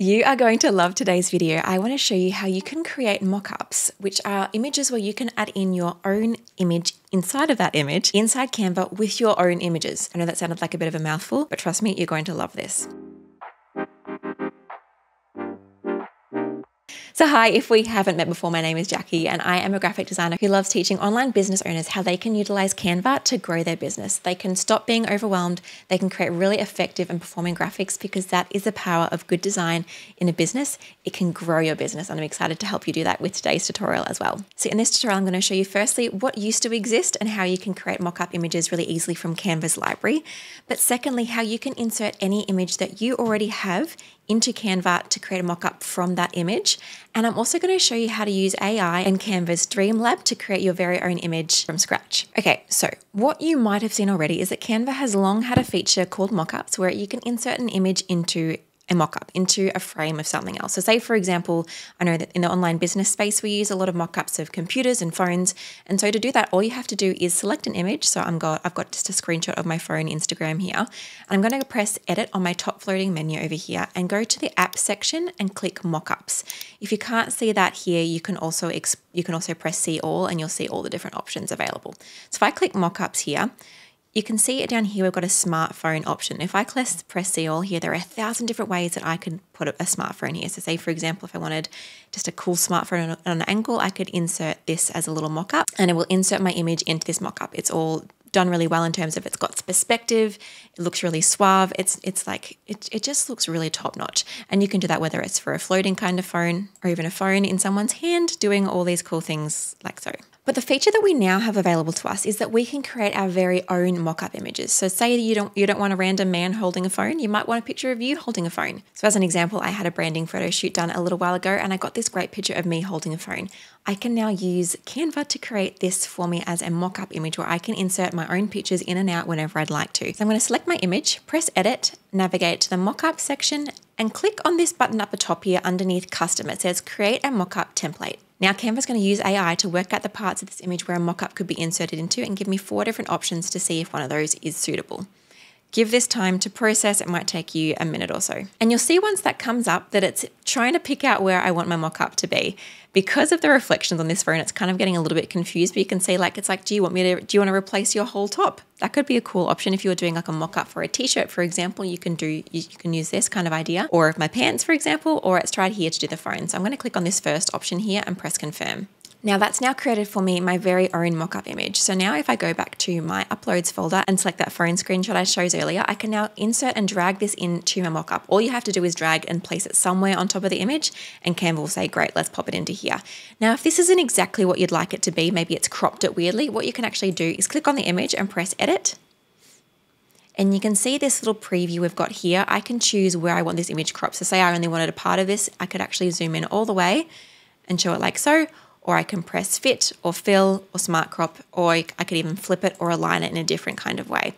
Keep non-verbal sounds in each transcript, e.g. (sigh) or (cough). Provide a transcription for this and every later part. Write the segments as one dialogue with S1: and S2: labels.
S1: You are going to love today's video. I want to show you how you can create mockups, which are images where you can add in your own image inside of that image, inside Canva with your own images. I know that sounded like a bit of a mouthful, but trust me, you're going to love this. So, hi, if we haven't met before, my name is Jacqui, and I am a graphic designer who loves teaching online business owners how they can utilize Canva to grow their business. They can stop being overwhelmed, they can create really effective and performing graphics because that is the power of good design in a business. It can grow your business, and I'm excited to help you do that with today's tutorial as well. So, in this tutorial, I'm going to show you firstly what used to exist and how you can create mock-up images really easily from Canva's library, but secondly, how you can insert any image that you already have into Canva to create a mockup from that image. And I'm also going to show you how to use AI and Canva's Dreamlab to create your very own image from scratch. Okay, so what you might have seen already is that Canva has long had a feature called mockups where you can insert an image into a mock-up into a frame of something else. So say for example, I know that in the online business space we use a lot of mock-ups of computers and phones. And so to do that, all you have to do is select an image. So I'm got I've got just a screenshot of my phone Instagram here. And I'm going to press edit on my top floating menu over here and go to the app section and click mock-ups. If you can't see that here, you can also you can also press see all and you'll see all the different options available. So if I click mock-ups here, you can see it down here, we've got a smartphone option. If I press, see all here, there are a thousand different ways that I can put a smartphone here. So say, for example, if I wanted just a cool smartphone on an angle, I could insert this as a little mock-up and it will insert my image into this mock-up. It's all done really well in terms of it's got perspective, it looks really suave. It's it's like it, it just looks really top notch. And you can do that whether it's for a floating kind of phone or even a phone in someone's hand doing all these cool things like so. But the feature that we now have available to us is that we can create our very own mock-up images. So say you don't you don't want a random man holding a phone, you might want a picture of you holding a phone. So as an example, I had a branding photo shoot done a little while ago and I got this great picture of me holding a phone. I can now use Canva to create this for me as a mock-up image where I can insert my own pictures in and out whenever I'd like to. So I'm going to select my image, press edit, navigate to the mock-up section and click on this button up the top here underneath custom. It says create a mock-up template. Now Canva's going to use AI to work out the parts of this image where a mock-up could be inserted into and give me four different options to see if one of those is suitable. Give this time to process, it might take you a minute or so. And you'll see once that comes up that it's trying to pick out where I want my mock-up to be. Because of the reflections on this phone, it's kind of getting a little bit confused, but you can see like, it's like, do you want me to, do you want to replace your whole top? That could be a cool option. If you were doing like a mock-up for a t-shirt, for example, you can do, you, you can use this kind of idea, or my pants, for example, or it's tried here to do the phone. So I'm going to click on this first option here and press confirm. Now that's now created for me my very own mockup image. So now if I go back to my uploads folder and select that phone screenshot I showed earlier, I can now insert and drag this into my mockup. All you have to do is drag and place it somewhere on top of the image and Canva will say, great, let's pop it into here. Now, if this isn't exactly what you'd like it to be, maybe it's cropped it weirdly, what you can actually do is click on the image and press edit and you can see this little preview we've got here. I can choose where I want this image cropped. So say I only wanted a part of this, I could actually zoom in all the way and show it like so, or I can press fit or fill or smart crop, or I could even flip it or align it in a different kind of way.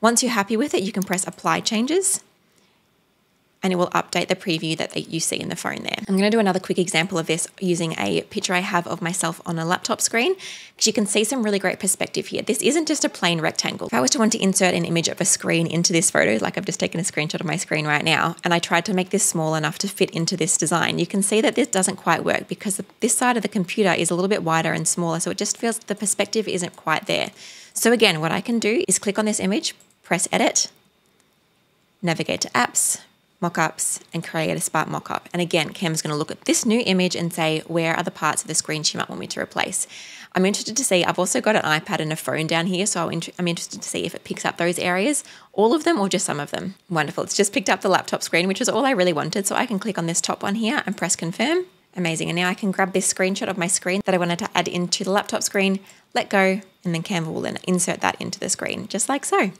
S1: Once you're happy with it, you can press apply changes and it will update the preview that you see in the phone there. I'm going to do another quick example of this using a picture I have of myself on a laptop screen because you can see some really great perspective here. This isn't just a plain rectangle. If I was to want to insert an image of a screen into this photo, like I've just taken a screenshot of my screen right now, and I tried to make this small enough to fit into this design, you can see that this doesn't quite work because this side of the computer is a little bit wider and smaller, so it just feels the perspective isn't quite there. So again, what I can do is click on this image, press edit, navigate to apps, mockups and create a Spark mockup. And again, Canva's going to look at this new image and say, where are the parts of the screen she might want me to replace? I'm interested to see, I've also got an iPad and a phone down here, so I'm interested to see if it picks up those areas, all of them or just some of them. Wonderful. It's just picked up the laptop screen, which is all I really wanted. So I can click on this top one here and press confirm. Amazing. And now I can grab this screenshot of my screen that I wanted to add into the laptop screen, let go, and then Canva will then insert that into the screen, just like so.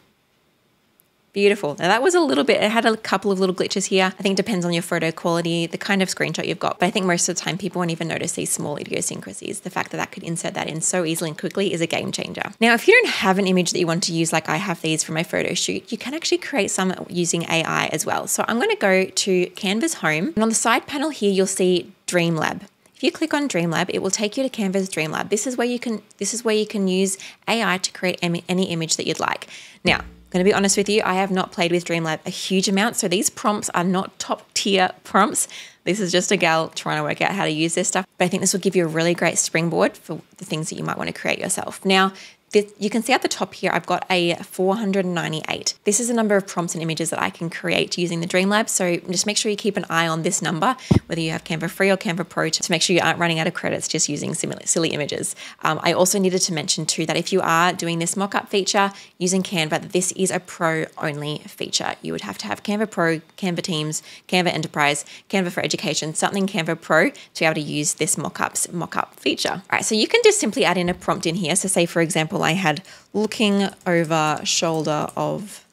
S1: Beautiful. Now that was a little bit, it had a couple of little glitches here. I think it depends on your photo quality, the kind of screenshot you've got. But I think most of the time people won't even notice these small idiosyncrasies. The fact that that could insert that in so easily and quickly is a game changer. Now, if you don't have an image that you want to use, like I have these for my photo shoot, you can actually create some using AI as well. So I'm going to go to Canva's home and on the side panel here, you'll see Dreamlab. If you click on Dreamlab, it will take you to Canva's Dreamlab. This is where you can this is where you can use AI to create any image that you'd like. Now, going to be honest with you, I have not played with Dreamlab a huge amount. So these prompts are not top tier prompts. This is just a gal trying to work out how to use this stuff. But I think this will give you a really great springboard for the things that you might want to create yourself. Now, this, you can see at the top here, I've got a 498. This is the number of prompts and images that I can create using the Dreamlab. So just make sure you keep an eye on this number, whether you have Canva Free or Canva Pro, to make sure you aren't running out of credits just using similar, silly images. Um, I also needed to mention too that if you are doing this mockup feature using Canva, this is a pro only feature. You would have to have Canva Pro, Canva Teams, Canva Enterprise, Canva for Education, something Canva Pro to be able to use this mockups mockup feature. All right, so you can just simply add in a prompt in here. So say for example, I had looking over shoulder of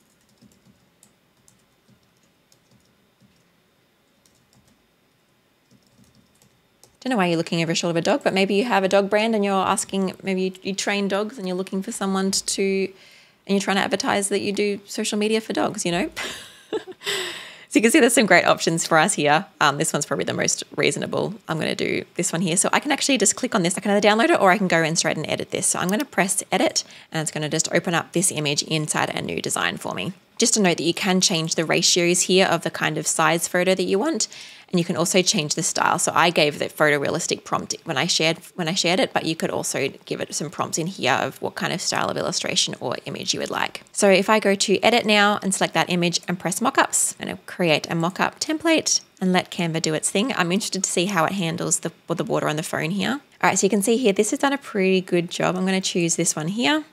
S1: don't know why you're looking over shoulder of a dog, but maybe you have a dog brand and you're asking, maybe you, you, train dogs and you're looking for someone to, and you're trying to advertise that you do social media for dogs, you know? (laughs) You can see there's some great options for us here. Um, this one's probably the most reasonable. I'm going to do this one here. So I can actually just click on this. I can either download it or I can go in straight and edit this. So I'm going to press edit and it's going to just open up this image inside a new design for me. Just to note that you can change the ratios here of the kind of size photo that you want, and you can also change the style. So I gave the photorealistic prompt when I shared when I shared it, but you could also give it some prompts in here of what kind of style of illustration or image you would like. So if I go to edit now and select that image and press mockups, I'm going to create a mockup template and let Canva do its thing. I'm interested to see how it handles the, the border on the phone here. All right, so you can see here, this has done a pretty good job. I'm going to choose this one here.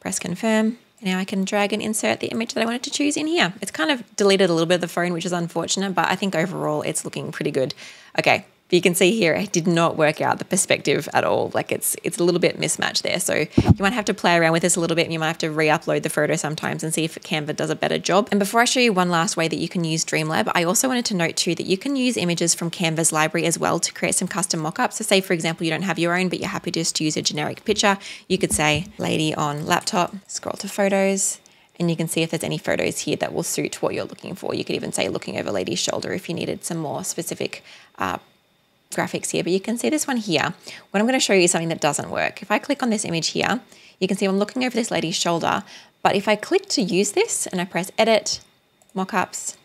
S1: Press confirm. Now I can drag and insert the image that I wanted to choose in here. It's kind of deleted a little bit of the phone, which is unfortunate, but I think overall it's looking pretty good. Okay, you can see here, it did not work out the perspective at all. Like it's it's a little bit mismatched there. So you might have to play around with this a little bit and you might have to re-upload the photo sometimes and see if Canva does a better job. And before I show you one last way that you can use Dreamlab, I also wanted to note too that you can use images from Canva's library as well to create some custom mockups. So say for example, you don't have your own, but you're happy just to use a generic picture. You could say lady on laptop, scroll to photos, and you can see if there's any photos here that will suit what you're looking for. You could even say looking over lady's shoulder if you needed some more specific uh, graphics here, but you can see this one here. What I'm going to show you is something that doesn't work. If I click on this image here, you can see I'm looking over this lady's shoulder, but if I click to use this and I press edit, mockups,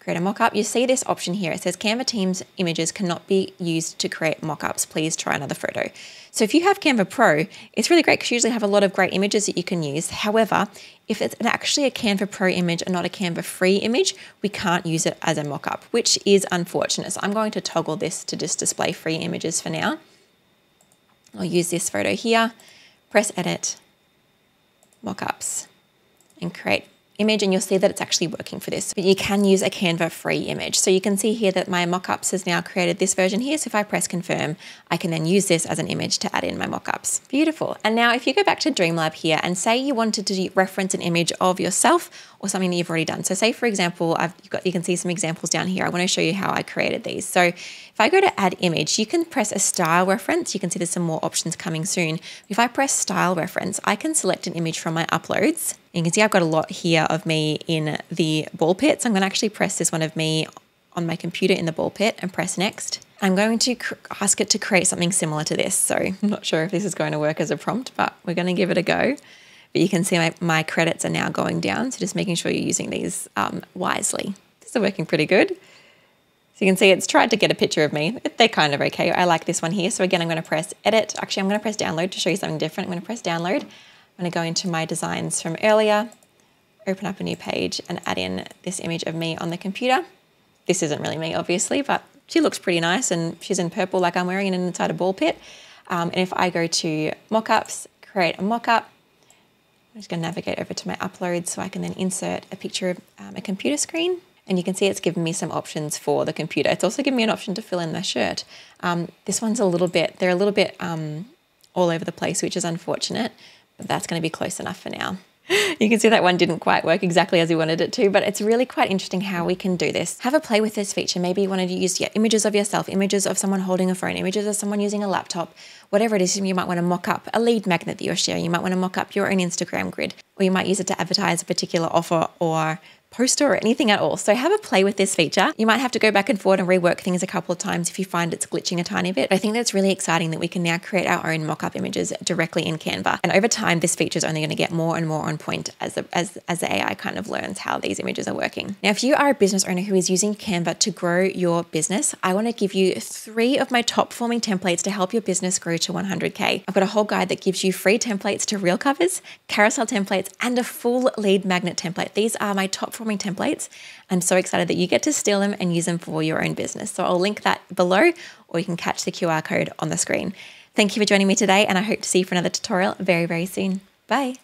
S1: create a mockup, you see this option here. It says Canva Teams images cannot be used to create mockups. Please try another photo. So if you have Canva Pro, it's really great because you usually have a lot of great images that you can use. However, if it's actually a Canva Pro image and not a Canva free image, we can't use it as a mockup, which is unfortunate. So I'm going to toggle this to just display free images for now. I'll use this photo here, press edit, mockups, and create image and you'll see that it's actually working for this. But you can use a Canva free image. So you can see here that my mockups has now created this version here. So if I press confirm, I can then use this as an image to add in my mockups. Beautiful. And now if you go back to Dreamlab here and say you wanted to reference an image of yourself or something that you've already done. So say for example, I've got, you can see some examples down here. I want to show you how I created these. So if I go to add image, you can press a style reference. You can see there's some more options coming soon. If I press style reference, I can select an image from my uploads. You can see I've got a lot here of me in the ball pit. So I'm going to actually press this one of me on my computer in the ball pit and press next. I'm going to ask it to create something similar to this. So I'm (laughs) not sure if this is going to work as a prompt, but we're going to give it a go. But you can see my, my credits are now going down. So just making sure you're using these um, wisely. These are working pretty good. So you can see it's tried to get a picture of me. They're kind of okay. I like this one here. So again, I'm going to press edit. Actually, I'm going to press download to show you something different. I'm going to press download. I'm to go into my designs from earlier, open up a new page and add in this image of me on the computer. This isn't really me, obviously, but she looks pretty nice and she's in purple like I'm wearing and inside a ball pit. Um, and if I go to mockups, create a mockup, I'm just to navigate over to my uploads so I can then insert a picture of um, a computer screen. And you can see it's given me some options for the computer. It's also given me an option to fill in the shirt. Um, this one's a little bit, they're a little bit um, all over the place, which is unfortunate, that's going to be close enough for now you can see that one didn't quite work exactly as we wanted it to, but it's really quite interesting how we can do this. Have a play with this feature. Maybe you wanted to use yeah, images of yourself, images of someone holding a phone, images of someone using a laptop, whatever it is. You might want to mock up a lead magnet that you're sharing. You might want to mock up your own Instagram grid, or you might use it to advertise a particular offer or poster or anything at all. So have a play with this feature. You might have to go back and forward and rework things a couple of times if you find it's glitching a tiny bit. But I think that's really exciting that we can now create our own mock-up images directly in Canva. And over time, this feature is only going to get more and more on point as the, as, as the AI kind of learns how these images are working. Now, if you are a business owner who is using Canva to grow your business, I want to give you three of my top performing templates to help your business grow to 100K. I've got a whole guide that gives you free templates to reel covers, carousel templates, and a full lead magnet template. These are my top templates. I'm so excited that you get to steal them and use them for your own business. So I'll link that below, or you can catch the QR code on the screen. Thank you for joining me today, and I hope to see you for another tutorial very, very soon. Bye.